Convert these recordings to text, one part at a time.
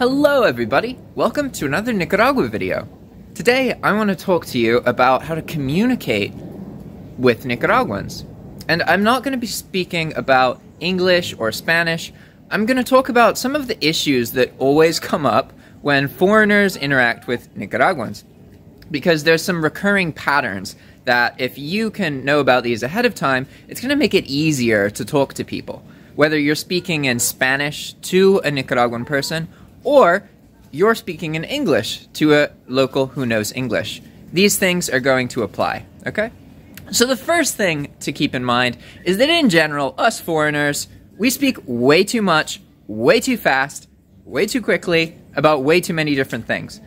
Hello everybody! Welcome to another Nicaragua video. Today I want to talk to you about how to communicate with Nicaraguans. And I'm not going to be speaking about English or Spanish. I'm going to talk about some of the issues that always come up when foreigners interact with Nicaraguans. Because there's some recurring patterns that if you can know about these ahead of time, it's going to make it easier to talk to people. Whether you're speaking in Spanish to a Nicaraguan person or you're speaking in English to a local who knows English. These things are going to apply, okay? So the first thing to keep in mind is that in general, us foreigners, we speak way too much, way too fast, way too quickly about way too many different things.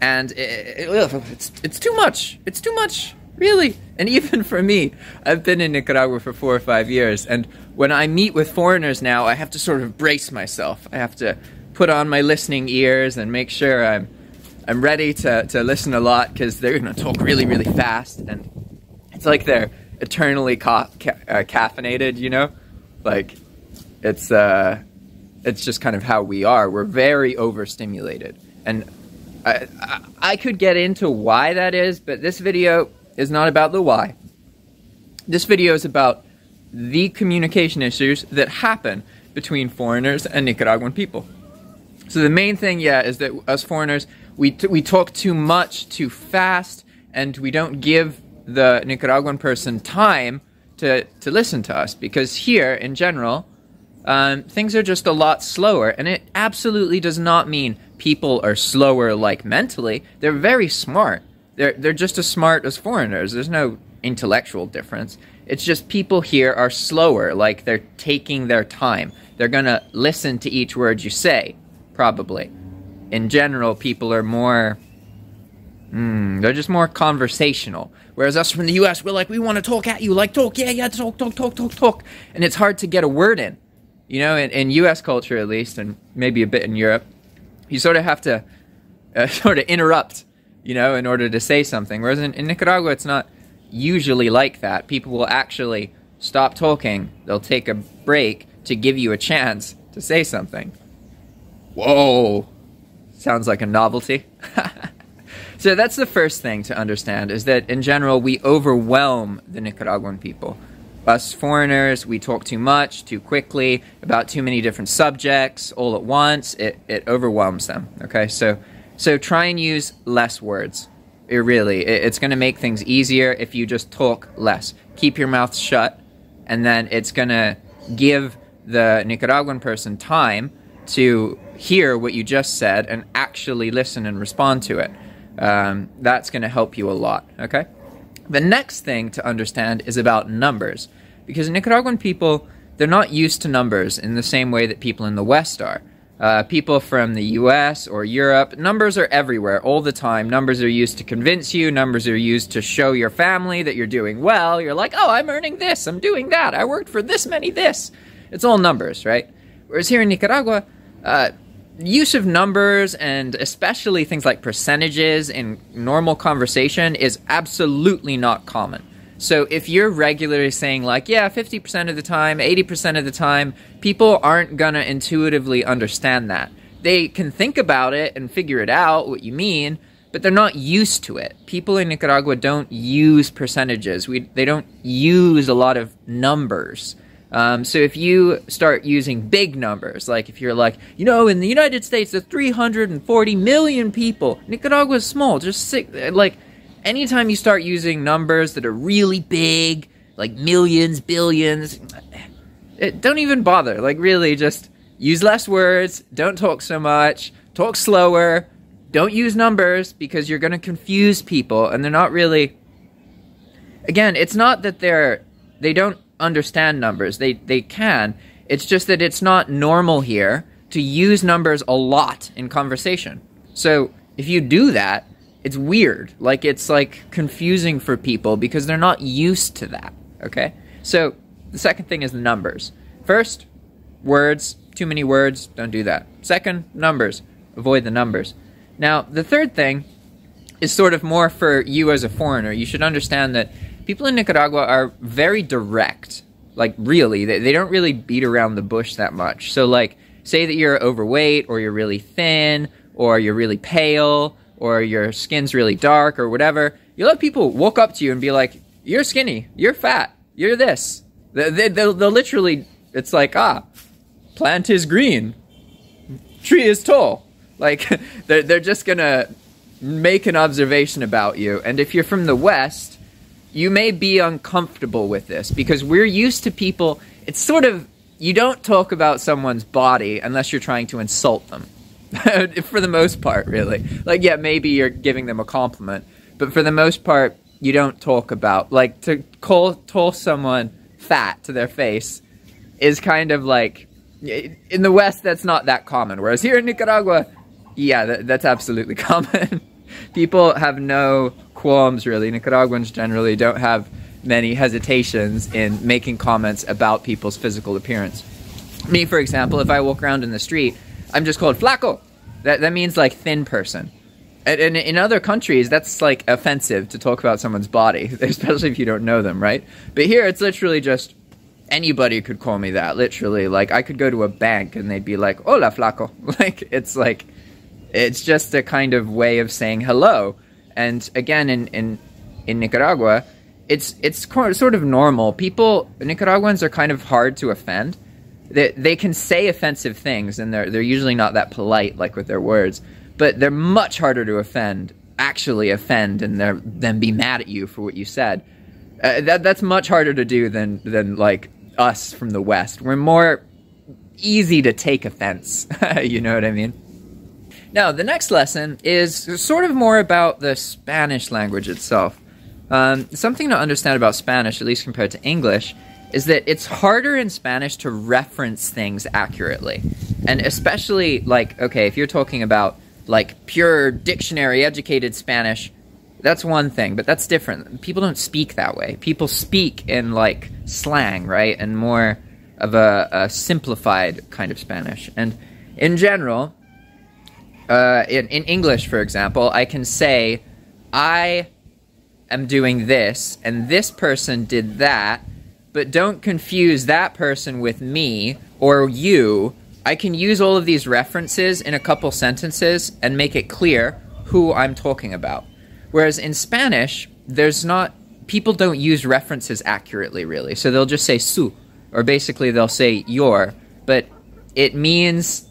And it, it, it's, it's too much. It's too much, really. And even for me, I've been in Nicaragua for four or five years. And when I meet with foreigners now, I have to sort of brace myself. I have to put on my listening ears and make sure I'm I'm ready to, to listen a lot because they're to talk really, really fast. And it's like they're eternally ca- ca- uh, caffeinated, you know? Like, it's, uh, it's just kind of how we are. We're very overstimulated. And I, I, I could get into why that is, but this video is not about the why. This video is about the communication issues that happen between foreigners and Nicaraguan people. So the main thing, yeah, is that us foreigners, we, t- we talk too much, too fast, and we don't give the Nicaraguan person time to, to listen to us. Because here, in general, um, things are just a lot slower. And it absolutely does not mean people are slower, like mentally. They're very smart. They're, they're just as smart as foreigners. There's no intellectual difference. It's just people here are slower, like they're taking their time. They're going to listen to each word you say probably. In general, people are more. Mm, they're just more conversational. Whereas us from the US, we're like, we want to talk at you, like, talk, yeah, yeah, talk, talk, talk, talk, talk. And it's hard to get a word in. You know, in, in US culture at least, and maybe a bit in Europe, you sort of have to uh, sort of interrupt, you know, in order to say something. Whereas in, in Nicaragua, it's not usually like that. People will actually stop talking, they'll take a break to give you a chance to say something. Whoa. Sounds like a novelty. so that's the first thing to understand is that in general we overwhelm the Nicaraguan people. Us foreigners, we talk too much, too quickly, about too many different subjects all at once. It, it overwhelms them. Okay, so so try and use less words. It really, it, it's going to make things easier if you just talk less. Keep your mouth shut, and then it's going to give the Nicaraguan person time to hear what you just said and actually listen and respond to it. Um, that's going to help you a lot, okay? The next thing to understand is about numbers. Because Nicaraguan people, they're not used to numbers in the same way that people in the West are. Uh, people from the US or Europe, numbers are everywhere all the time. Numbers are used to convince you, numbers are used to show your family that you're doing well. You're like, oh, I'm earning this, I'm doing that, I worked for this many this. It's all numbers, right? Whereas here in Nicaragua, uh, use of numbers and especially things like percentages in normal conversation is absolutely not common. So if you're regularly saying like, yeah, 50% of the time, 80% of the time, people aren't to intuitively understand that. They can think about it and figure it out what you mean, but they're not used to it. People in Nicaragua don't use percentages. We they don't use a lot of numbers. Um, so if you start using big numbers, like if you're like, you know, in the United States, there's 340 million people. Nicaragua's small, just. Like, anytime you start using numbers that are really big, like millions, billions, it, don't even bother. Like, really, just use less words. Don't talk so much. Talk slower. Don't use numbers because you're going to confuse people, and they're not really. Again, it's not that they're they don't understand numbers. They they can. It's just that it's not normal here to use numbers a lot in conversation. So if you do that, it's weird. Like it's like confusing for people because they're not used to that. Okay? So the second thing is numbers. First, words, too many words, don't do that. Second, numbers. Avoid the numbers. Now, the third thing is sort of more for you as a foreigner. You should understand that people in Nicaragua are very direct. Like, really, they, they don't really beat around the bush that much. So, like, say that you're overweight or you're really thin or you're really pale or your skin's really dark or whatever, you'll have people walk up to you and be like, "You're skinny. You're fat. You're this." They, they, they'll, they'll literally, it's like, ah, plant is green, tree is tall. Like they're they're just gonna make an observation about you, and if you're from the West, you may be uncomfortable with this because we're used to people. It's sort of you don't talk about someone's body unless you're trying to insult them. for the most part, really. Like, yeah, maybe you're giving them a compliment, but for the most part, you don't talk about like to call call someone fat to their face is kind of like in the West that's not that common. Whereas here in Nicaragua, yeah, that, that's absolutely common. People have no qualms really. Nicaraguans generally don't have many hesitations in making comments about people's physical appearance. Me, for example, if I walk around in the street, I'm just called flaco. That that means like thin person. And, and in other countries, that's like offensive to talk about someone's body, especially if you don't know them, right? But here, it's literally just anybody could call me that. Literally, like I could go to a bank and they'd be like, "Hola, flaco." Like it's like it's just a kind of way of saying hello. And again, in in in Nicaragua, it's it's sort of normal. People Nicaraguans are kind of hard to offend. They they can say offensive things, and they're they're usually not that polite, like with their words. But they're much harder to offend, actually offend, and then be mad at you for what you said. Uh, that that's much harder to do than than like us from the West. We're more easy to take offense. you know what I mean? Now, the next lesson is sort of more about the Spanish language itself. Um, something to understand about Spanish, at least compared to English, is that it's harder in Spanish to reference things accurately. And especially, like, okay, if you're talking about, like, pure dictionary educated Spanish, that's one thing, but that's different. People don't speak that way. People speak in, like, slang, right? And more of a, a simplified kind of Spanish. And in general, uh, in, in English, for example, I can say, I am doing this, and this person did that, but don't confuse that person with me or you. I can use all of these references in a couple sentences and make it clear who I'm talking about. Whereas in Spanish, there's not, people don't use references accurately, really. So they'll just say su, or basically they'll say your, but it means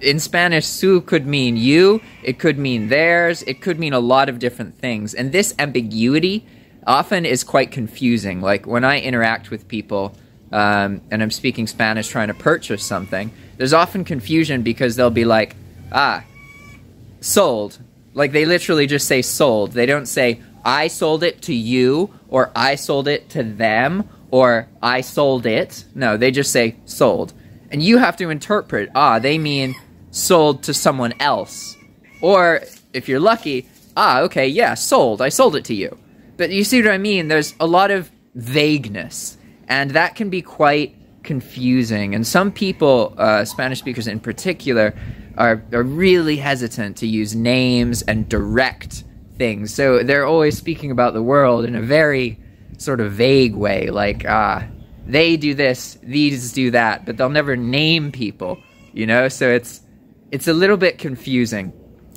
in Spanish, su could mean you, it could mean theirs, it could mean a lot of different things. And this ambiguity often is quite confusing. Like when I interact with people um, and I'm speaking Spanish trying to purchase something, there's often confusion because they'll be like, ah, sold. Like they literally just say sold. They don't say, I sold it to you, or I sold it to them, or I sold it. No, they just say sold. And you have to interpret, ah, they mean sold to someone else. Or, if you're lucky, ah, okay, yeah, sold. I sold it to you. But you see what I mean? There's a lot of vagueness, and that can be quite confusing. And some people, uh, Spanish speakers in particular, are, are really hesitant to use names and direct things. So they're always speaking about the world in a very sort of vague way, like, ah, they do this, these do that, but they'll never name people, you know? So it's it's a little bit confusing.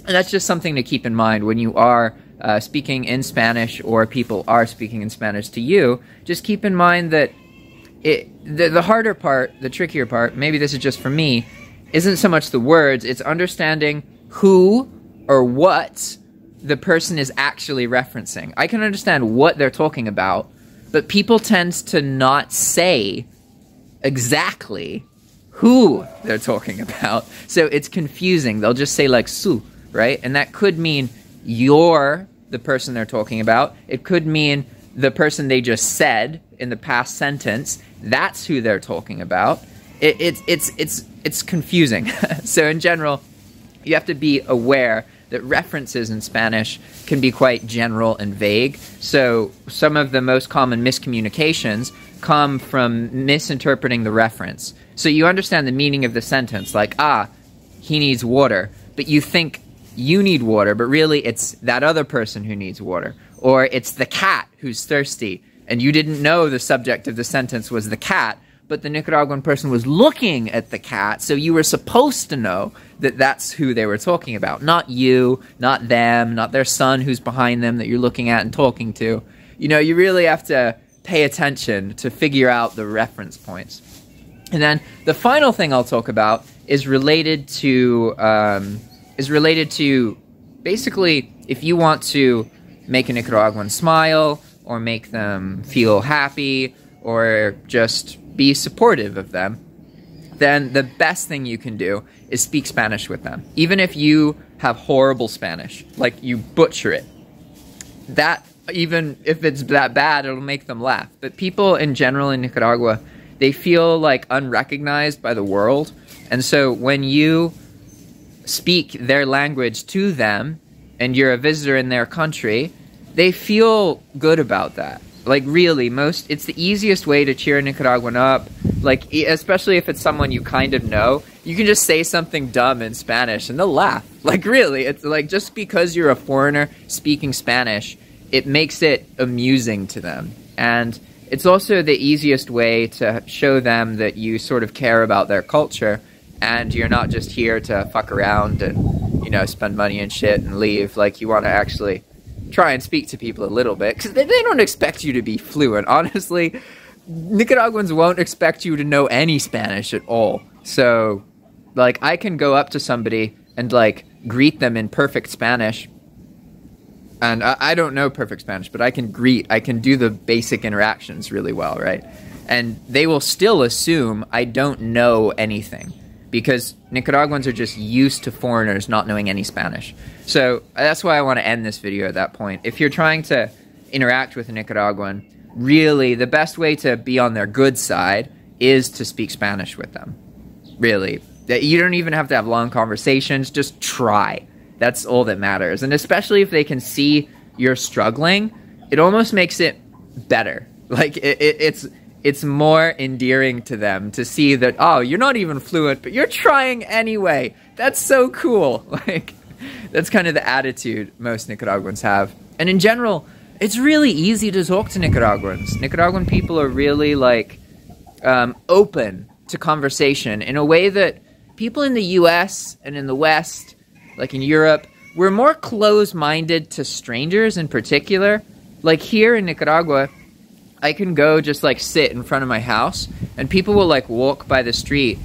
And that's just something to keep in mind when you are uh, speaking in Spanish or people are speaking in Spanish to you. Just keep in mind that it, the, the harder part, the trickier part, maybe this is just for me, isn't so much the words, it's understanding who or what the person is actually referencing. I can understand what they're talking about, but people tend to not say exactly who they're talking about. So it's confusing. They'll just say like su, right? And that could mean you're the person they're talking about. It could mean the person they just said in the past sentence. That's who they're talking about. It, it's it's it's it's confusing. so in general, you have to be aware that references in Spanish can be quite general and vague. So some of the most common miscommunications come from misinterpreting the reference. So you understand the meaning of the sentence, like, ah, he needs water, but you think you need water, but really it's that other person who needs water. Or it's the cat who's thirsty, and you didn't know the subject of the sentence was the cat, but the Nicaraguan person was looking at the cat, so you were supposed to know that that's who they were talking about. Not you, not them, not their son who's behind them that you're looking at and talking to. You know, you really have to pay attention to figure out the reference points. And then the final thing I'll talk about is related to um, is related to basically if you want to make a Nicaraguan smile or make them feel happy or just be supportive of them, then the best thing you can do is speak Spanish with them. Even if you have horrible Spanish, like you butcher it. That even if it's that bad, it'll make them laugh. But people in general in Nicaragua, they feel like unrecognized by the world. And so when you speak their language to them and you're a visitor in their country, they feel good about that. Like really, most it's the easiest way to cheer a Nicaraguan up. Like especially if it's someone you kind of know, you can just say something dumb in Spanish and they'll laugh. Like really, it's like just because you're a foreigner speaking Spanish, it makes it amusing to them. And it's also the easiest way to show them that you sort of care about their culture and you're not just here to fuck around and you know spend money and shit and leave. Like you want to actually try and speak to people a little bit because they, they don't expect you to be fluent. Honestly nicaraguans won't expect you to know any spanish at all. So like i can go up to somebody and like greet them in perfect spanish and I, I don't know perfect spanish but i can greet i can do the basic interactions really well right and they will still assume i don't know anything because Nicaraguans are just used to foreigners not knowing any Spanish. So that's why I want to end this video at that point. If you're trying to interact with a Nicaraguan, really the best way to be on their good side is to speak Spanish with them. Really. You don't even have to have long conversations, just try. That's all that matters. And especially if they can see you're struggling, it almost makes it better. Like it, it, it's it's more endearing to them to see that oh you're not even fluent but you're trying anyway that's so cool like that's kind of the attitude most nicaraguans have and in general it's really easy to talk to nicaraguans nicaraguan people are really like um, open to conversation in a way that people in the us and in the west like in europe we're more close-minded to strangers in particular like here in nicaragua I can go just like sit in front of my house and people will like walk by the street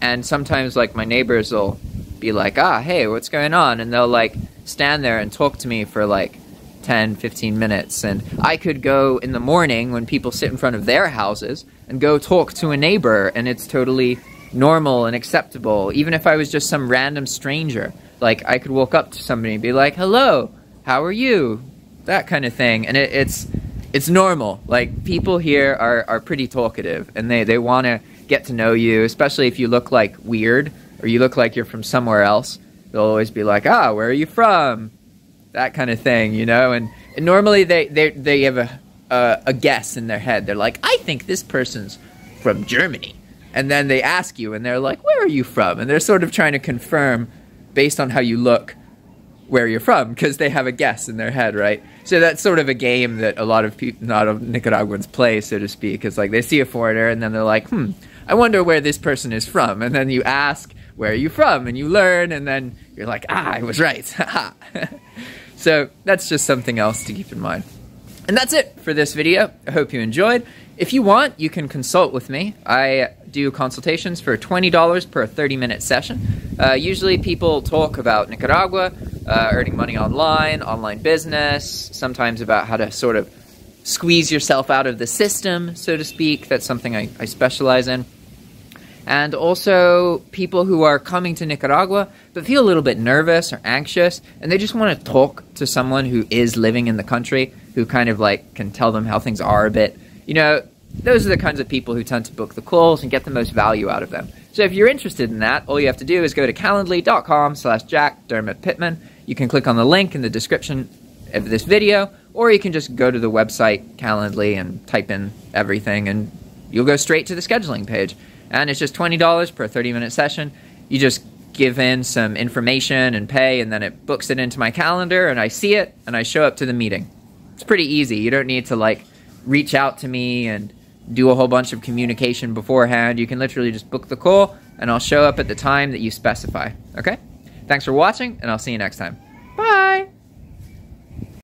and sometimes like my neighbors will be like, "Ah, hey, what's going on?" and they'll like stand there and talk to me for like 10, 15 minutes and I could go in the morning when people sit in front of their houses and go talk to a neighbor and it's totally normal and acceptable even if I was just some random stranger. Like I could walk up to somebody and be like, "Hello, how are you?" that kind of thing and it, it's it's normal. Like people here are, are pretty talkative and they, they want to get to know you, especially if you look like weird or you look like you're from somewhere else. They'll always be like, ah, where are you from? That kind of thing, you know? And, and normally they, they, they have a, a, a guess in their head. They're like, I think this person's from Germany. And then they ask you and they're like, where are you from? And they're sort of trying to confirm based on how you look where you're from because they have a guess in their head, right? So that's sort of a game that a lot of people, not of Nicaraguans play, so to speak. It's like they see a foreigner and then they're like, hmm, I wonder where this person is from. And then you ask, where are you from? And you learn, and then you're like, ah, I was right. so that's just something else to keep in mind. And that's it for this video. I hope you enjoyed. If you want, you can consult with me. I do consultations for $20 per 30 minute session. Uh, usually, people talk about Nicaragua, uh, earning money online, online business, sometimes about how to sort of squeeze yourself out of the system, so to speak. That's something I, I specialize in. And also people who are coming to Nicaragua but feel a little bit nervous or anxious and they just want to talk to someone who is living in the country who kind of like can tell them how things are a bit. You know, those are the kinds of people who tend to book the calls and get the most value out of them. So if you're interested in that, all you have to do is go to calendly.com slash Jack Dermot Pitman. You can click on the link in the description of this video, or you can just go to the website Calendly and type in everything and you'll go straight to the scheduling page. And it's just $20 per 30 minute session. You just give in some information and pay, and then it books it into my calendar, and I see it, and I show up to the meeting. It's pretty easy. You don't need to like reach out to me and do a whole bunch of communication beforehand. You can literally just book the call, and I'll show up at the time that you specify. Okay? Thanks for watching, and I'll see you next time.